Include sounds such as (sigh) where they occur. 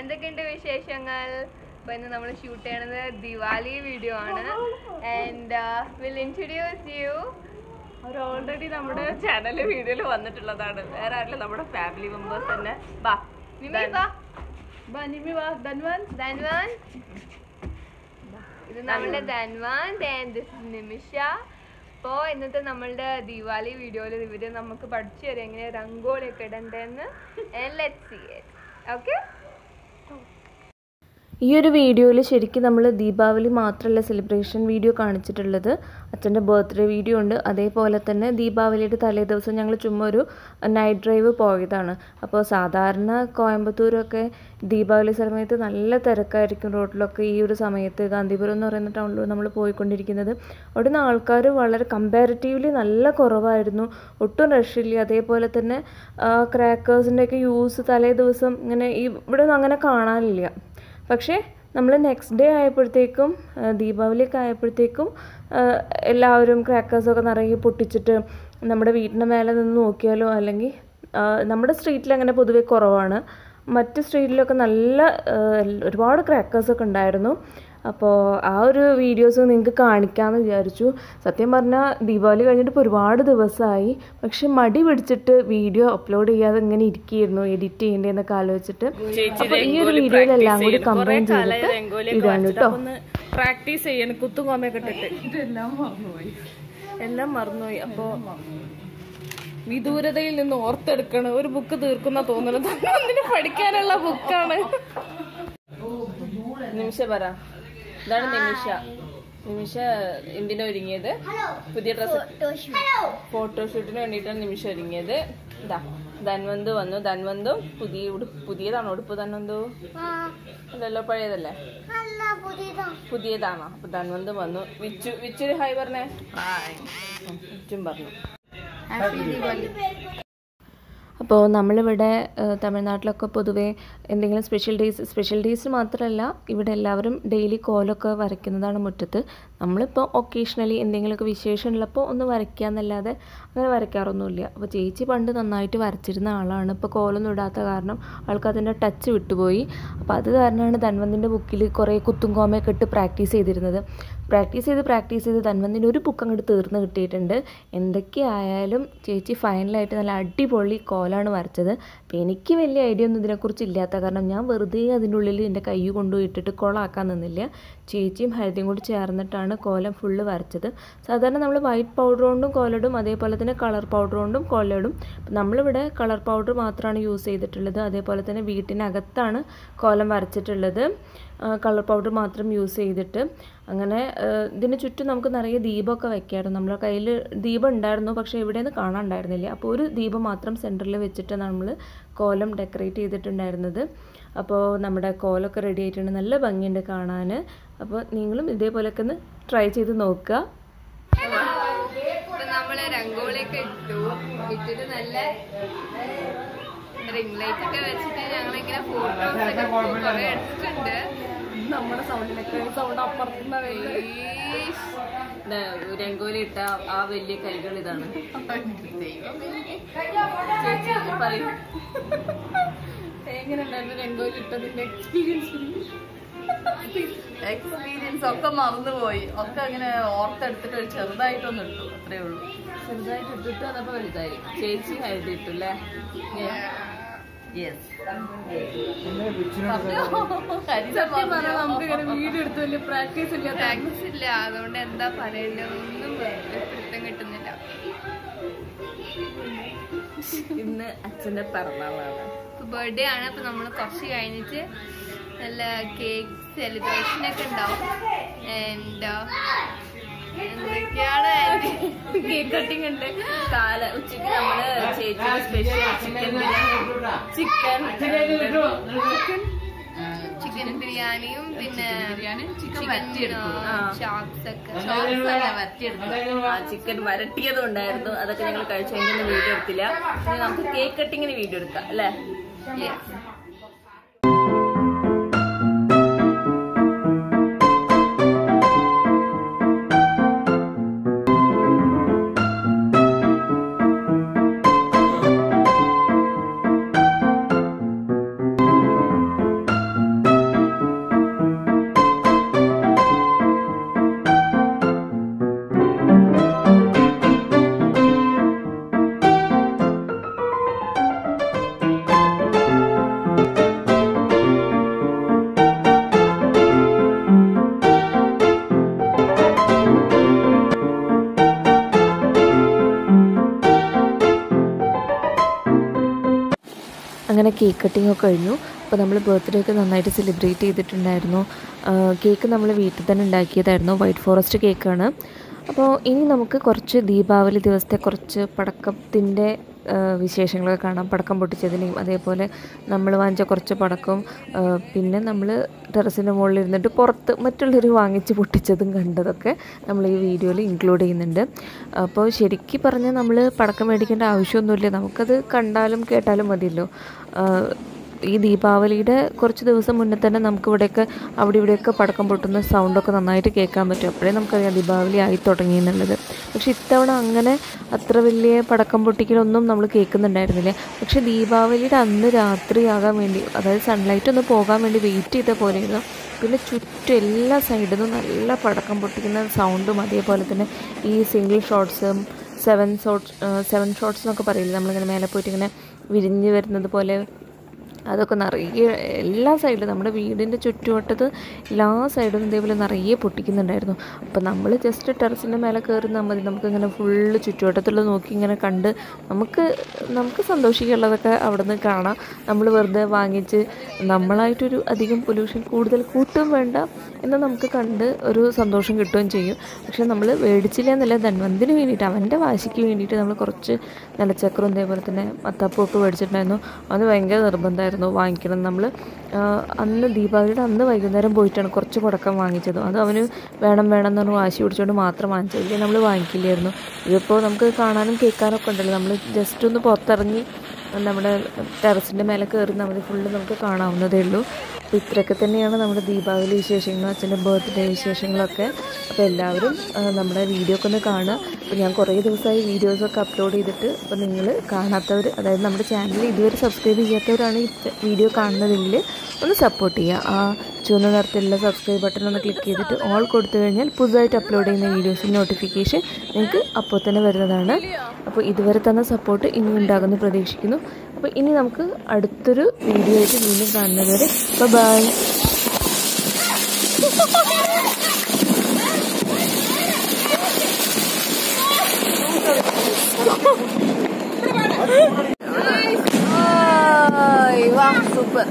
എന്തൊക്കെയുണ്ട് വിശേഷങ്ങൾ? ഇപ്പൊ ഇന്ന് നമ്മൾ ഷൂട്ട് ചെയ്യണത് ദിവാലി വീഡിയോ ആണ്. ആൻഡ് വിൽ ഇൻട്രൊഡ്യൂസ് യു അവർ ഓൾറെഡി നമ്മുടെ ചാനൽ വീഡിയോയിൽ വന്നിട്ടുള്ളതാണ്. വേറെ ആരല്ല നമ്മുടെ ഫാമിലി മെമ്പേഴ്സ് തന്നെ. ബാ ബാ. നിമി വാ ധൻവാൻ. ധൻവാൻ. ഇത് നമ്മളുടെ ധൻവാൻ. നിമിഷ. അപ്പോൾ ഇന്നത്തെ നമ്മളുടെ ദിവാലി വീഡിയോയിൽ ഇവർ നമുക്ക് പഠിച്ചു തരും എങ്ങനെ രംഗോളി ഒക്കെ ഇടണ്ടെന്ന്. ലെറ്റ് സി ഇറ്റ് ഓക്കെ ഈ ഒരു വീഡിയോയിൽ ശരിക്കും നമ്മൾ ദീപാവലി മാത്രമല്ല സെലിബ്രേഷൻ വീഡിയോ കാണിച്ചിട്ടുള്ളത്. അച്ഛന്റെ ബർത്ത്ഡേ വീഡിയോ ഉണ്ട്. അതേപോലെ തന്നെ ദീപാവലിയുടെ തലേ ദിവസം ഞങ്ങൾ ചുമ്മാ ഒരു നൈറ്റ് ഡ്രൈവ് പോയതാണ്. അപ്പോൾ സാധാരണ കോയമ്പത്തൂരൊക്കെ ദീപാവലി സമയത്ത് നല്ല തിരക്കായിരിക്കും റോഡിലൊക്കെ ഈ ഒരു സമയത്ത് ഗാന്ധിപുരം എന്ന് പറയുന്ന ടൗണിൽ നമ്മൾ പോയിക്കൊണ്ടിരിക്കുന്നത്. അവിടുന്ന് ആൾക്കാർ വളരെ കമ്പാരിറ്റീവ്ലി നല്ല കുറവായിരുന്നു. ഒട്ടും റഷില്ല അതേപോലെ തന്നെ ക്രാക്കേഴ്സിന്റെയൊക്കെ യൂസ് തലേ ദിവസം ഇങ്ങനെ ഇവിടെ അങ്ങനെ കാണാനില്ല. പക്ഷേ നമ്മൾ നെക്സ്റ്റ് ഡേ ആയപ്പോഴത്തേക്കും ദീപാവലിയൊക്കെ ആയപ്പോഴത്തേക്കും എല്ലാവരും ക്രാക്കേഴ്സൊക്കെ നിറയെ പൊട്ടിച്ചിട്ട് നമ്മുടെ വീടിന്റെ മേലെ നിന്ന് നോക്കിയാലോ? അല്ലെങ്കിൽ നമ്മുടെ സ്ട്രീറ്റിൽ അങ്ങനെ പൊതുവെ കുറവാണ്. മറ്റ് സ്ട്രീറ്റിലൊക്കെ നല്ല ഒരുപാട് ക്രാക്കേഴ്സൊക്കെ ഉണ്ടായിരുന്നു. അപ്പോൾ ആ ഒരു വീഡിയോസ് നിങ്ങൾക്ക് കാണിക്കാമെന്ന് വിചാരിച്ചു. സത്യം പറഞ്ഞാൽ ദീപാവലി കഴിഞ്ഞിട്ട് ഇപ്പോൾ ഒരുപാട് ദിവസമായി പക്ഷെ മടി പിടിച്ചിട്ട് വീഡിയോ അപ്ലോഡ് ചെയ്യാതെ ഇങ്ങനെ ഇരിക്കുകയായിരുന്നു എഡിറ്റ് ചെയ്യേണ്ടതെന്നൊക്കെ ആലോചിച്ചിട്ട്. അപ്പോൾ ഈ ഒരു വീഡിയോയിലെല്ലാം കൂടി കമ്പൈൻ ചെയ്തിട്ട് ഇതാണ് കേട്ടോ. പ്രാക്ടീസ് ചെയ്യണം. കുത്തും കോമയൊക്കെ ഇട്ടിട്ട്. ഇതെല്ലാം മറന്നുപോയി. എല്ലാം മറന്നുപോയി. അപ്പോ വിദൂരതയിൽ നിന്ന് ഓർത്തെടുക്കണം. ഒരു ബുക്ക് തീർക്കുന്ന തോന്നുന്നത് അതിന് പഠിക്കാനുള്ള ബുക്കാണ് നിമിഷം പറ. ഇതാണ് നിമിഷ. നിമിഷ എന്തിനാ ഒരുങ്ങിയത്? പുതിയ ഡ്രസ് ഫോട്ടോഷൂട്ടിന് വേണ്ടിയിട്ടാണ് നിമിഷ ഒരുങ്ങിയത്. ഇതാ ധൻവന്തു വന്നു. ധൻവന്തും പുതിയ ഉടുപ്പ് പുതിയതാണോ ഉടുപ്പ് ധൻവന്തു? അല്ലല്ലോ പഴയതല്ലേ? പുതിയതാണോ? അപ്പൊ ധൻവന്ത് വന്നു. വിച്ചു വിച്ചു ഹായ് പറഞ്ഞേ. വിച്ചും പറഞ്ഞു. അപ്പോൾ നമ്മളിവിടെ തമിഴ്നാട്ടിലൊക്കെ പൊതുവേ എന്തെങ്കിലും സ്പെഷ്യൽ ഡേയ്സ് സ്പെഷ്യൽ ഡേയ്സ് മാത്രമല്ല ഇവിടെ എല്ലാവരും ഡെയിലി കോലൊക്കെ വരയ്ക്കുന്നതാണ് മുറ്റത്ത്. നമ്മളിപ്പോൾ ഒക്കേഷണലി എന്തെങ്കിലുമൊക്കെ വിശേഷം ഉള്ളപ്പോൾ ഒന്ന് വരയ്ക്കുക എന്നല്ലാതെ അങ്ങനെ വരയ്ക്കാറൊന്നുമില്ല. അപ്പോൾ ചേച്ചി പണ്ട് നന്നായിട്ട് വരച്ചിരുന്ന ആളാണ്. ഇപ്പോൾ കോലൊന്നും ഇടാത്ത കാരണം ആൾക്ക് അതിന്റെ ടച്ച് വിട്ടുപോയി. അപ്പോൾ അത് കാരണമാണ് ധൻവന്തിന്റെ ബുക്കിൽ കുറേ കുത്തും കോമയൊക്കെ ഇട്ട് പ്രാക്ടീസ് ചെയ്തിരുന്നത്. പ്രാക്ടീസ് ചെയ്ത് പ്രാക്ടീസ് ചെയ്ത് ധൻവന്തിന്റെ ഒരു ബുക്ക് അങ്ങോട്ട് തീർന്ന് കിട്ടിയിട്ടുണ്ട്. എന്തൊക്കെയായാലും ചേച്ചി ഫൈനലായിട്ട് നല്ല അടിപൊളി കോലാണ് വരച്ചത്. അപ്പോൾ എനിക്ക് വലിയ ഐഡിയ ഒന്നും ഇതിനെക്കുറിച്ച് ഇല്ലാത്ത കാരണം ഞാൻ വെറുതെ അതിന്റെ ഉള്ളിൽ എന്റെ കൈ കൊണ്ടുപോയി ഇട്ടിട്ട് കോളാക്കാൻ നിന്നില്ല. ചേച്ചിയും ഹരിതയും കൂടി ചേർന്നിട്ടാണ് കോലം ഫുള്ള് വരച്ചത്. സാധാരണ നമ്മൾ വൈറ്റ് പൗഡർ കൊണ്ടും കോലടും അതേപോലെ തന്നെ കളർ പൗഡർ കൊണ്ടും കോലടും. നമ്മളിവിടെ കളർ പൗഡർ മാത്രമാണ് യൂസ് ചെയ്തിട്ടുള്ളത്. അതേപോലെ തന്നെ വീട്ടിനകത്താണ് കോലം വരച്ചിട്ടുള്ളത്. കളർ പൗഡർ മാത്രം യൂസ് ചെയ്തിട്ട്. അങ്ങനെ ഇതിന് ചുറ്റും നമുക്ക് നിറയെ ദീപമൊക്കെ വെക്കായിരുന്നു. നമ്മുടെ കയ്യിൽ ദീപം ഉണ്ടായിരുന്നു പക്ഷേ ഇവിടെയൊന്നും കാണാനുണ്ടായിരുന്നില്ല അപ്പോൾ ഒരു ദീപം മാത്രം സെന്ററിൽ വെച്ചിട്ട് നമ്മൾ കോലം ഡെക്കറേറ്റ് ചെയ്തിട്ടുണ്ടായിരുന്നത്. അപ്പോൾ നമ്മുടെ കോലൊക്കെ റെഡി ആയിട്ടുണ്ട്. നല്ല ഭംഗിയുണ്ട് കാണാൻ. അപ്പോൾ നിങ്ങളും ഇതേപോലെയൊക്കെ ഒന്ന് ട്രൈ ചെയ്ത് നോക്കുക. നമ്മൾ ഇട്ടു. നല്ല റിംഗ് ലൈറ്റ് ഒക്കെ വെച്ചിട്ട് ഞങ്ങളിങ്ങനെ ഫോട്ടോസ് ഒക്കെ എടുത്തിട്ടുണ്ട്. നമ്മുടെ സൗണ്ടിനൊക്കെ സൗണ്ട് അപ്പുറത്തുന്ന. രംഗോലി ഇട്ട ആ വലിയ കൈകൾ ഇതാണ്. ചേച്ചി പറയൂ. എങ്ങനെ ഉണ്ടായിരുന്നു രംഗോലി ഇട്ടതിന്റെ എക്സ്പീരിയൻസ് എക്സ്പീരിയൻസ് ഒക്കെ മറന്നുപോയി. ഒക്കെ അങ്ങനെ ഓർത്തെടുത്തിട്ട് ഒരു ചെറുതായിട്ടൊന്നും ഇട്ടു അത്രേ ഉള്ളൂ. ചെറുതായിട്ട് ഇട്ടിട്ട് അതപ്പോ വലുതായി. ചേച്ചി ഹരിത ഇട്ടു അല്ലേ? പ്രാക്ടീസ് (laughs) (laughs) ഇല്ല (laughs) പ്രാക്ടീസ് ഇല്ല. അതുകൊണ്ട് എന്താ പറയണ്ടൊന്നും പിടുത്തം കിട്ടുന്നില്ല. ഇന്ന് അച്ഛന്റെ പിറന്നാളാണ്. ബർത്ത്ഡേ ആണ്. അപ്പൊ നമ്മൾ കുറച്ച് കഴിഞ്ഞിട്ട് നല്ല കേക്ക് സെലിബ്രേഷൻ ഒക്കെ ഉണ്ടാവും. ആൻഡ് എന്തൊക്കെയാണ് കേക്ക് കട്ടിങ് ഉണ്ട്. കാല ഉച്ചയ്ക്ക് നമ്മൾ ചേച്ചി സ്പെഷ്യൽ ചിക്കൻ ചിക്കൻ ചിക്കൻ ബിരിയാണിയും പിന്നെ ചിക്കൻ വരട്ടിയതും ഉണ്ടായിരുന്നു അതൊക്കെ ഞങ്ങൾ കഴിച്ചു. വീഡിയോ എടുത്തില്ല. ഇനി നമുക്ക് കേക്ക് കട്ടിങ്ങിന് വീഡിയോ എടുക്കാം അല്ലേ? അങ്ങനെ കേക്ക് കട്ടിംഗ് ഒക്കെ കഴിഞ്ഞു. അപ്പോൾ നമ്മൾ ബർത്ത്ഡേ ഒക്കെ നന്നായിട്ട് സെലിബ്രേറ്റ് ചെയ്തിട്ടുണ്ടായിരുന്നു. കേക്ക് നമ്മൾ വീട്ടിൽ തന്നെ ഉണ്ടാക്കിയതായിരുന്നു. വൈറ്റ് ഫോറസ്റ്റ് കേക്കാണ് അപ്പോൾ ഇനി നമുക്ക് കുറച്ച് ദീപാവലി ദിവസത്തെ കുറച്ച് പടക്കത്തിന്റെ വിശേഷങ്ങളൊക്കെ കാണാം. പടക്കം പൊട്ടിച്ചതിനെയും അതേപോലെ നമ്മൾ വാങ്ങിച്ച കുറച്ച് പടക്കം പിന്നെ നമ്മൾ ടെറസിന്റെ മുകളിൽ ഇരുന്നിട്ട് പുറത്ത് മറ്റുള്ളവർ വാങ്ങിച്ച് പൊട്ടിച്ചതും കണ്ടതൊക്കെ നമ്മൾ ഈ വീഡിയോയിൽ ഇൻക്ലൂഡ് ചെയ്യുന്നുണ്ട്. അപ്പോൾ ശരിക്കും പറഞ്ഞാൽ നമ്മൾ പടക്കം മേടിക്കേണ്ട ആവശ്യമൊന്നുമില്ല. നമുക്കത് കണ്ടാലും കേട്ടാലും മതിയല്ലോ. ഈ ദീപാവലിയുടെ കുറച്ച് ദിവസം മുന്നേ തന്നെ നമുക്ക് ഇവിടെയൊക്കെ അവിടെ ഇവിടെയൊക്കെ പടക്കം പൊട്ടുന്ന സൗണ്ടൊക്കെ നന്നായിട്ട് കേൾക്കാൻ പറ്റും. അപ്പോഴേ നമുക്കറിയാം ദീപാവലി ആയി തുടങ്ങി എന്നുള്ളത്. പക്ഷെ ഇത്തവണ അങ്ങനെ അത്ര വലിയ പടക്കം പൊട്ടിക്കലൊന്നും നമ്മൾ കേൾക്കുന്നുണ്ടായിരുന്നില്ല. പക്ഷെ ദീപാവലിയുടെ അന്ന് രാത്രിയാകാൻ വേണ്ടി അതായത് സൺലൈറ്റ് ഒന്ന് പോകാൻ വേണ്ടി വെയിറ്റ് ചെയ്ത പോലെയായിരുന്നു. പിന്നെ ചുറ്റും എല്ലാ സൈഡിൽ നിന്നും നല്ല പടക്കം പൊട്ടിക്കുന്ന സൗണ്ടും അതേപോലെ തന്നെ ഈ സിംഗിൾ ഷോട്ട്സും സെവൻ ഷോട്ട്സ് സെവൻ ഷോട്ട്സ് എന്നൊക്കെ പറയില്ലേ? നമ്മളിങ്ങനെ മേലെ പോയിട്ട് ഇങ്ങനെ വിരിഞ്ഞ് വരുന്നത് പോലെ അതൊക്കെ നിറയെ എല്ലാ സൈഡിലും നമ്മുടെ വീടിന്റെ ചുറ്റുവട്ടത്ത് എല്ലാ സൈഡും ഇതേപോലെ നിറയെ പൊട്ടിക്കുന്നുണ്ടായിരുന്നു. അപ്പോൾ നമ്മൾ ജസ്റ്റ് ടെറസിന്റെ മേലെ കയറുന്നാൽ മതി. നമുക്കിങ്ങനെ ഫുള്ള് ചുറ്റുവട്ടത്തുള്ളത് നോക്കി ഇങ്ങനെ കണ്ട് നമുക്ക് നമുക്ക് സന്തോഷിക്കാനുള്ളതൊക്കെ അവിടെ നിന്ന് കാണാം. നമ്മൾ വെറുതെ വാങ്ങിച്ച് നമ്മളായിട്ടൊരു അധികം പൊല്യൂഷൻ കൂടുതൽ കൂട്ടും വേണ്ട എന്ന് നമുക്ക് കണ്ട് ഒരു സന്തോഷം കിട്ടുകയും ചെയ്യും. പക്ഷെ നമ്മൾ മേടിച്ചില്ല എന്നല്ല ധന്വന്തിന് വേണ്ടിയിട്ട് അവന്റെ വാശിക്ക് വേണ്ടിയിട്ട് നമ്മൾ കുറച്ച് നിലച്ചക്രവും ഇതേപോലെ തന്നെ മത്താപ്പും ഒക്കെ മേടിച്ചിട്ടുണ്ടായിരുന്നു. അത് ഭയങ്കര നിർബന്ധമായിരുന്നു. വാങ്ങിക്കണം. നമ്മൾ അന്ന് ദീപാവലിയുടെ അന്ന് വൈകുന്നേരം പോയിട്ടാണ് കുറച്ച് പടക്കം വാങ്ങിച്ചത്. അത് അവന് വേണം വേണം എന്ന് പറഞ്ഞ് വാശി പിടിച്ചുകൊണ്ട് മാത്രം വാങ്ങിച്ചത്. ഇല്ലേ നമ്മൾ വാങ്ങിക്കില്ലായിരുന്നു. ഇതിപ്പോൾ നമുക്ക് കാണാനും കേൾക്കാനൊക്കെ ഉണ്ടല്ലോ. നമ്മൾ ജസ്റ്റ് ഒന്ന് പുറത്തിറങ്ങി നമ്മുടെ ടെറസിന്റെ മേലെ കയറി നമ്മൾ ഫുള്ള് നമുക്ക് കാണാവുന്നതേ ഉള്ളൂ. അപ്പോൾ ഇത്രയൊക്കെ തന്നെയാണ് നമ്മുടെ ദീപാവലി വിശേഷങ്ങളും അച്ഛന്റെ ബർത്ത്ഡേ വിശേഷങ്ങളൊക്കെ. അപ്പോൾ എല്ലാവരും നമ്മുടെ വീഡിയോ ഒക്കെ ഒന്ന് കാണുക. അപ്പോൾ ഞാൻ കുറേ ദിവസമായി വീഡിയോസൊക്കെ അപ്ലോഡ് ചെയ്തിട്ട് അപ്പോൾ നിങ്ങൾ കാണാത്തവർ അതായത് നമ്മുടെ ചാനൽ ഇതുവരെ സബ്സ്ക്രൈബ് ചെയ്യാത്തവരാണ് ഈ വീഡിയോ കാണുന്നതെങ്കിൽ ഒന്ന് സപ്പോർട്ട് ചെയ്യുക. ആ ചുവന്ന നിറത്തിലുള്ള സബ്സ്ക്രൈബ് ബട്ടൺ ഒന്ന് ക്ലിക്ക് ചെയ്തിട്ട് ഓൾ കൊടുത്തു കഴിഞ്ഞാൽ പുതുതായിട്ട് അപ്ലോഡ് ചെയ്യുന്ന വീഡിയോസിന്റെ നോട്ടിഫിക്കേഷൻ നിങ്ങൾക്ക് അപ്പോൾ തന്നെ വരുന്നതാണ്. അപ്പോൾ ഇതുവരെ തന്ന സപ്പോർട്ട് ഇനി ഉണ്ടാകുമെന്ന് പ്രതീക്ഷിക്കുന്നു. അപ്പോൾ ഇനി നമുക്ക് അടുത്തൊരു വീഡിയോ വീണ്ടും കാണുന്നത് വരെ ബൈ. വാ സൂപ്പർ.